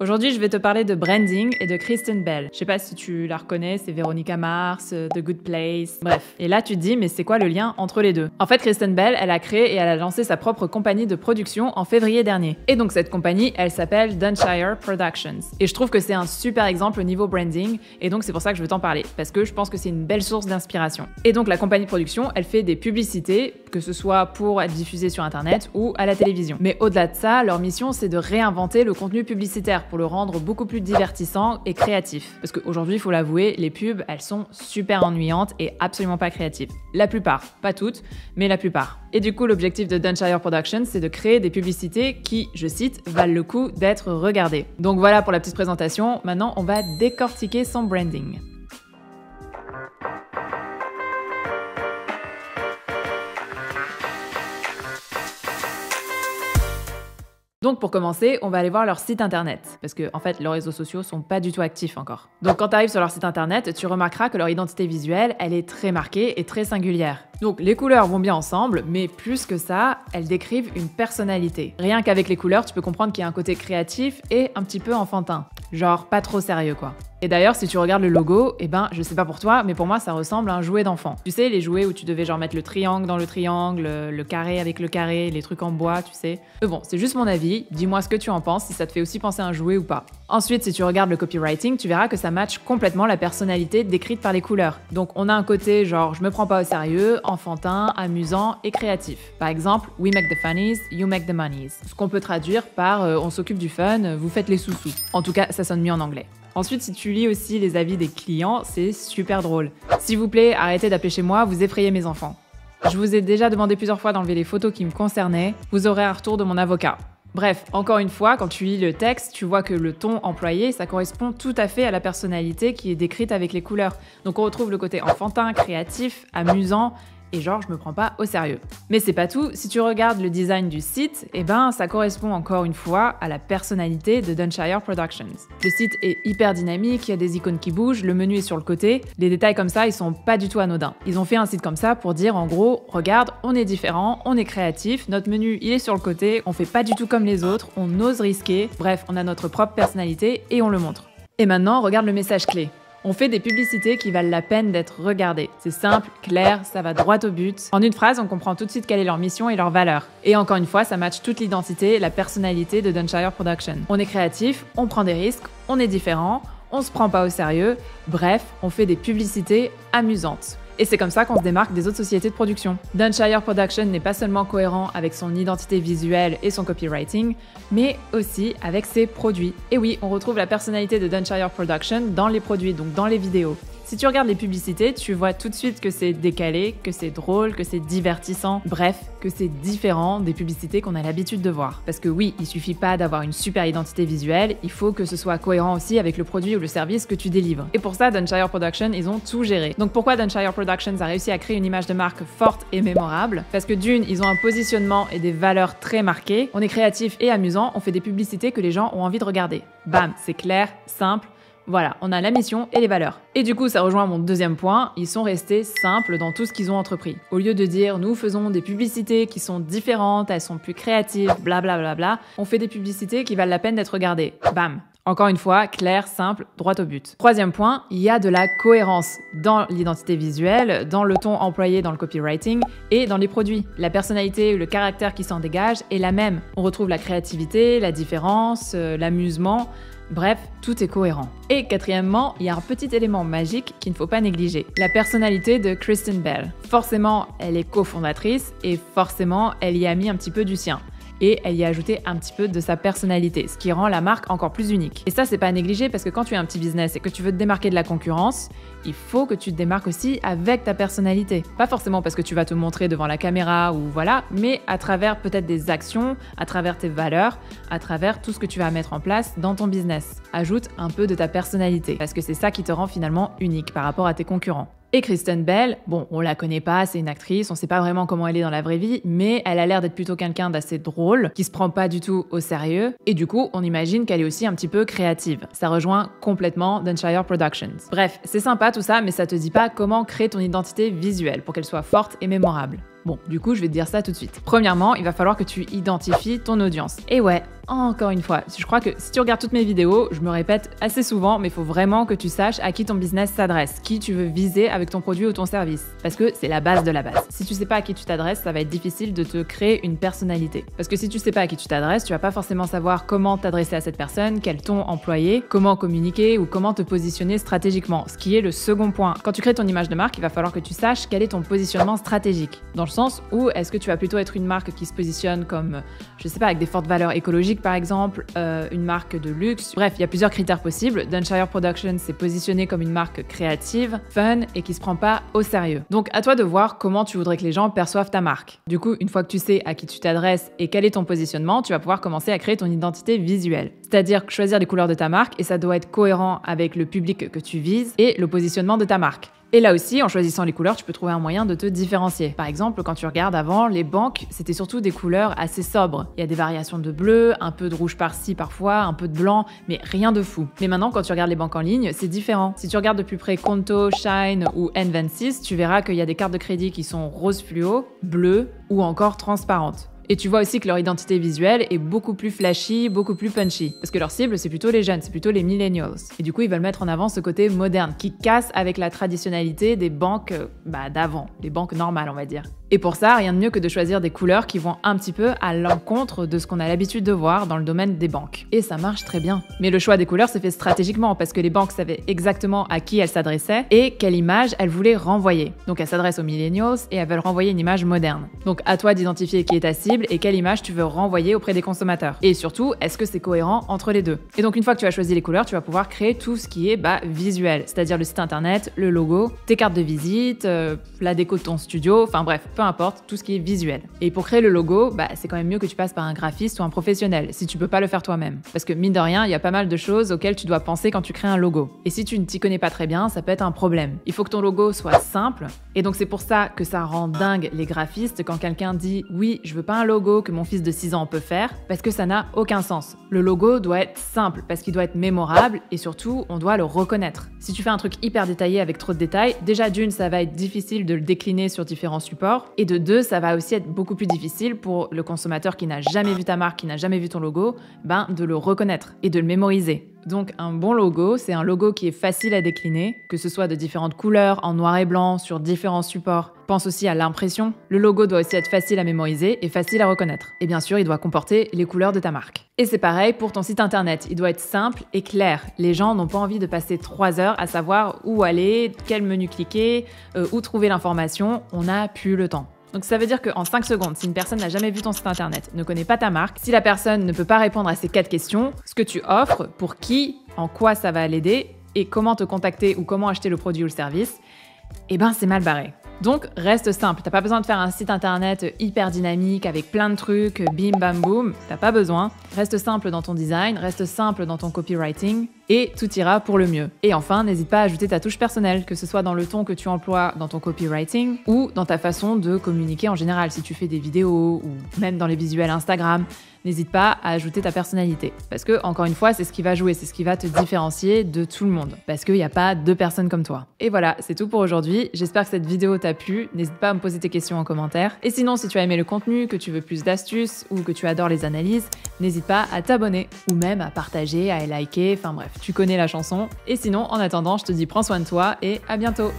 Aujourd'hui, je vais te parler de branding et de Kristen Bell. Je sais pas si tu la reconnais, c'est Veronica Mars, euh, The Good Place, bref. Et là, tu te dis, mais c'est quoi le lien entre les deux? En fait, Kristen Bell, elle a créé et elle a lancé sa propre compagnie de production en février dernier. Et donc, cette compagnie, elle s'appelle Dunshire Productions. Et je trouve que c'est un super exemple au niveau branding, et donc c'est pour ça que je veux t'en parler, parce que je pense que c'est une belle source d'inspiration. Et donc, la compagnie de production, elle fait des publicités, que ce soit pour être diffusée sur Internet ou à la télévision. Mais au-delà de ça, leur mission, c'est de réinventer le contenu publicitaire pour le rendre beaucoup plus divertissant et créatif. Parce qu'aujourd'hui, il faut l'avouer, les pubs, elles sont super ennuyantes et absolument pas créatives. La plupart, pas toutes, mais la plupart. Et du coup, l'objectif de Dunshire Productions, c'est de créer des publicités qui, je cite, valent le coup d'être regardées. Donc voilà pour la petite présentation. Maintenant, on va décortiquer son branding. Donc pour commencer, on va aller voir leur site internet, parce que en fait leurs réseaux sociaux sont pas du tout actifs encore. Donc quand tu arrives sur leur site internet, tu remarqueras que leur identité visuelle, elle est très marquée et très singulière. Donc les couleurs vont bien ensemble, mais plus que ça, elles décrivent une personnalité. Rien qu'avec les couleurs, tu peux comprendre qu'il y a un côté créatif et un petit peu enfantin. Genre pas trop sérieux quoi. Et d'ailleurs, si tu regardes le logo, eh ben, je sais pas pour toi, mais pour moi, ça ressemble à un jouet d'enfant. Tu sais, les jouets où tu devais genre mettre le triangle dans le triangle, le carré avec le carré, les trucs en bois, tu sais. Mais bon, c'est juste mon avis. Dis-moi ce que tu en penses, si ça te fait aussi penser à un jouet ou pas. Ensuite, si tu regardes le copywriting, tu verras que ça match complètement la personnalité décrite par les couleurs. Donc, on a un côté genre, je me prends pas au sérieux, enfantin, amusant et créatif. Par exemple, we make the funnies, you make the monies. Ce qu'on peut traduire par euh, on s'occupe du fun, vous faites les sous-sous. En tout cas, ça sonne mieux en anglais. Ensuite, si tu lis aussi les avis des clients, c'est super drôle. S'il vous plaît, arrêtez d'appeler chez moi, vous effrayez mes enfants. Je vous ai déjà demandé plusieurs fois d'enlever les photos qui me concernaient, vous aurez un retour de mon avocat. Bref, encore une fois, quand tu lis le texte, tu vois que le ton employé, ça correspond tout à fait à la personnalité qui est décrite avec les couleurs. Donc on retrouve le côté enfantin, créatif, amusant et genre je me prends pas au sérieux. Mais c'est pas tout, si tu regardes le design du site, eh ben ça correspond encore une fois à la personnalité de Dunshire Productions. Le site est hyper dynamique, il y a des icônes qui bougent, le menu est sur le côté, les détails comme ça ils sont pas du tout anodins. Ils ont fait un site comme ça pour dire en gros, regarde, on est différent, on est créatif, notre menu il est sur le côté, on fait pas du tout comme les autres, on ose risquer, bref, on a notre propre personnalité et on le montre. Et maintenant, regarde le message clé. On fait des publicités qui valent la peine d'être regardées. C'est simple, clair, ça va droit au but. En une phrase, on comprend tout de suite quelle est leur mission et leur valeur. Et encore une fois, ça match toute l'identité et la personnalité de Dunshire Production. On est créatif, on prend des risques, on est différent, on se prend pas au sérieux, bref, on fait des publicités amusantes. Et c'est comme ça qu'on se démarque des autres sociétés de production. Dunshire Production n'est pas seulement cohérent avec son identité visuelle et son copywriting, mais aussi avec ses produits. Et oui, on retrouve la personnalité de Dunshire Production dans les produits, donc dans les vidéos. Si tu regardes les publicités, tu vois tout de suite que c'est décalé, que c'est drôle, que c'est divertissant, bref, que c'est différent des publicités qu'on a l'habitude de voir. Parce que oui, il suffit pas d'avoir une super identité visuelle, il faut que ce soit cohérent aussi avec le produit ou le service que tu délivres. Et pour ça, Dunshire Production, ils ont tout géré. Donc pourquoi Dunshire Productions a réussi à créer une image de marque forte et mémorable? Parce que d'une, ils ont un positionnement et des valeurs très marquées, on est créatif et amusant, on fait des publicités que les gens ont envie de regarder. Bam, c'est clair, simple, voilà, on a la mission et les valeurs. Et du coup, ça rejoint mon deuxième point, ils sont restés simples dans tout ce qu'ils ont entrepris. Au lieu de dire nous faisons des publicités qui sont différentes, elles sont plus créatives, blablabla, bla bla bla, on fait des publicités qui valent la peine d'être regardées. Bam encore une fois, clair, simple, droit au but. Troisième point, il y a de la cohérence dans l'identité visuelle, dans le ton employé dans le copywriting et dans les produits. La personnalité ou le caractère qui s'en dégage est la même. On retrouve la créativité, la différence, euh, l'amusement. Bref, tout est cohérent. Et quatrièmement, il y a un petit élément magique qu'il ne faut pas négliger, la personnalité de Kristen Bell. Forcément, elle est cofondatrice et forcément, elle y a mis un petit peu du sien et elle y a ajouté un petit peu de sa personnalité, ce qui rend la marque encore plus unique. Et ça, c'est pas à négliger parce que quand tu es un petit business et que tu veux te démarquer de la concurrence, il faut que tu te démarques aussi avec ta personnalité. Pas forcément parce que tu vas te montrer devant la caméra ou voilà, mais à travers peut-être des actions, à travers tes valeurs, à travers tout ce que tu vas mettre en place dans ton business. Ajoute un peu de ta personnalité parce que c'est ça qui te rend finalement unique par rapport à tes concurrents. Et Kristen Bell, bon, on la connaît pas, c'est une actrice, on sait pas vraiment comment elle est dans la vraie vie, mais elle a l'air d'être plutôt quelqu'un d'assez drôle, qui se prend pas du tout au sérieux, et du coup, on imagine qu'elle est aussi un petit peu créative. Ça rejoint complètement Dunshire Productions. Bref, c'est sympa tout ça, mais ça te dit pas comment créer ton identité visuelle pour qu'elle soit forte et mémorable. Bon, du coup, je vais te dire ça tout de suite. Premièrement, il va falloir que tu identifies ton audience. Et ouais, encore une fois, je crois que si tu regardes toutes mes vidéos, je me répète assez souvent, mais il faut vraiment que tu saches à qui ton business s'adresse, qui tu veux viser avec ton produit ou ton service. Parce que c'est la base de la base. Si tu sais pas à qui tu t'adresses, ça va être difficile de te créer une personnalité. Parce que si tu sais pas à qui tu t'adresses, tu vas pas forcément savoir comment t'adresser à cette personne, quel ton employer, comment communiquer ou comment te positionner stratégiquement. Ce qui est le second point. Quand tu crées ton image de marque, il va falloir que tu saches quel est ton positionnement stratégique. Sens où est-ce que tu vas plutôt être une marque qui se positionne comme, je sais pas, avec des fortes valeurs écologiques par exemple, euh, une marque de luxe? Bref, il y a plusieurs critères possibles. Dunshire Productions s'est positionné comme une marque créative, fun et qui se prend pas au sérieux. Donc à toi de voir comment tu voudrais que les gens perçoivent ta marque. Du coup, une fois que tu sais à qui tu t'adresses et quel est ton positionnement, tu vas pouvoir commencer à créer ton identité visuelle. C'est-à-dire choisir les couleurs de ta marque et ça doit être cohérent avec le public que tu vises et le positionnement de ta marque. Et là aussi, en choisissant les couleurs, tu peux trouver un moyen de te différencier. Par exemple, quand tu regardes avant, les banques, c'était surtout des couleurs assez sobres. Il y a des variations de bleu, un peu de rouge par-ci parfois, un peu de blanc, mais rien de fou. Mais maintenant, quand tu regardes les banques en ligne, c'est différent. Si tu regardes de plus près Conto, Shine ou N26, tu verras qu'il y a des cartes de crédit qui sont rose fluo, bleu ou encore transparentes. Et tu vois aussi que leur identité visuelle est beaucoup plus flashy, beaucoup plus punchy. Parce que leur cible, c'est plutôt les jeunes, c'est plutôt les millennials. Et du coup, ils veulent mettre en avant ce côté moderne qui casse avec la traditionnalité des banques euh, bah, d'avant, les banques normales, on va dire. Et pour ça, rien de mieux que de choisir des couleurs qui vont un petit peu à l'encontre de ce qu'on a l'habitude de voir dans le domaine des banques. Et ça marche très bien. Mais le choix des couleurs s'est fait stratégiquement parce que les banques savaient exactement à qui elles s'adressaient et quelle image elles voulaient renvoyer. Donc elles s'adressent aux millennials et elles veulent renvoyer une image moderne. Donc à toi d'identifier qui est ta cible et quelle image tu veux renvoyer auprès des consommateurs. Et surtout, est-ce que c'est cohérent entre les deux? Et donc une fois que tu as choisi les couleurs, tu vas pouvoir créer tout ce qui est bah, visuel, c'est-à-dire le site internet, le logo, tes cartes de visite, euh, la déco de ton studio, enfin bref, peu importe, tout ce qui est visuel. Et pour créer le logo, bah, c'est quand même mieux que tu passes par un graphiste ou un professionnel, si tu peux pas le faire toi-même. Parce que mine de rien, il y a pas mal de choses auxquelles tu dois penser quand tu crées un logo. Et si tu ne t'y connais pas très bien, ça peut être un problème. Il faut que ton logo soit simple, et donc c'est pour ça que ça rend dingue les graphistes quand quelqu'un dit oui, je veux pas un logo que mon fils de 6 ans peut faire, parce que ça n'a aucun sens. Le logo doit être simple, parce qu'il doit être mémorable, et surtout, on doit le reconnaître. Si tu fais un truc hyper détaillé avec trop de détails, déjà d'une, ça va être difficile de le décliner sur différents supports, et de deux, ça va aussi être beaucoup plus difficile pour le consommateur qui n'a jamais vu ta marque, qui n'a jamais vu ton logo, ben, de le reconnaître et de le mémoriser. Donc un bon logo, c'est un logo qui est facile à décliner, que ce soit de différentes couleurs, en noir et blanc, sur différents supports. Pense aussi à l'impression. Le logo doit aussi être facile à mémoriser et facile à reconnaître. Et bien sûr, il doit comporter les couleurs de ta marque. Et c'est pareil pour ton site internet. Il doit être simple et clair. Les gens n'ont pas envie de passer trois heures à savoir où aller, quel menu cliquer, euh, où trouver l'information. On n'a plus le temps. Donc ça veut dire qu'en 5 secondes, si une personne n'a jamais vu ton site internet, ne connaît pas ta marque, si la personne ne peut pas répondre à ces quatre questions, ce que tu offres, pour qui, en quoi ça va l'aider, et comment te contacter ou comment acheter le produit ou le service, eh ben c'est mal barré. Donc reste simple, t'as pas besoin de faire un site internet hyper dynamique avec plein de trucs, bim bam boum, t'as pas besoin. Reste simple dans ton design, reste simple dans ton copywriting et tout ira pour le mieux. Et enfin, n'hésite pas à ajouter ta touche personnelle, que ce soit dans le ton que tu emploies dans ton copywriting ou dans ta façon de communiquer en général, si tu fais des vidéos ou même dans les visuels Instagram n'hésite pas à ajouter ta personnalité. Parce que, encore une fois, c'est ce qui va jouer, c'est ce qui va te différencier de tout le monde. Parce qu'il n'y a pas deux personnes comme toi. Et voilà, c'est tout pour aujourd'hui. J'espère que cette vidéo t'a plu. N'hésite pas à me poser tes questions en commentaire. Et sinon, si tu as aimé le contenu, que tu veux plus d'astuces ou que tu adores les analyses, n'hésite pas à t'abonner ou même à partager, à liker. Enfin bref, tu connais la chanson. Et sinon, en attendant, je te dis prends soin de toi et à bientôt.